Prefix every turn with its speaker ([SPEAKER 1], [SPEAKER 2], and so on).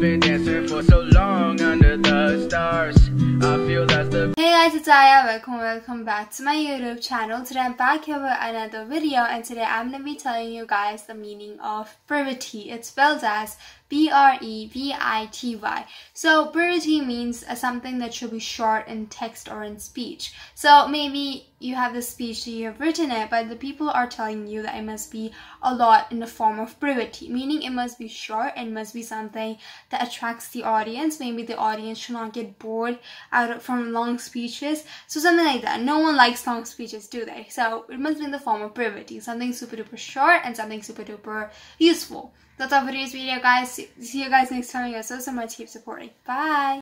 [SPEAKER 1] here for so long under the stars. I feel that's the
[SPEAKER 2] Hey guys, it's Aaliya. Welcome, welcome back to my YouTube channel. Today I'm back here with another video and today I'm to be telling you guys the meaning of brevity. It's spelled as B-R-E-V-I-T-Y. So brevity means uh, something that should be short in text or in speech. So maybe you have the speech that you have written it, but the people are telling you that it must be a lot in the form of brevity, meaning it must be short and must be something that attracts the audience. Maybe the audience should not get bored out of, from long speeches. So something like that. No one likes long speeches, do they? So it must be in the form of brevity, something super duper short and something super duper useful. That's all for today's video, guys. See you guys next time. You guys so, so much. Keep supporting. Bye.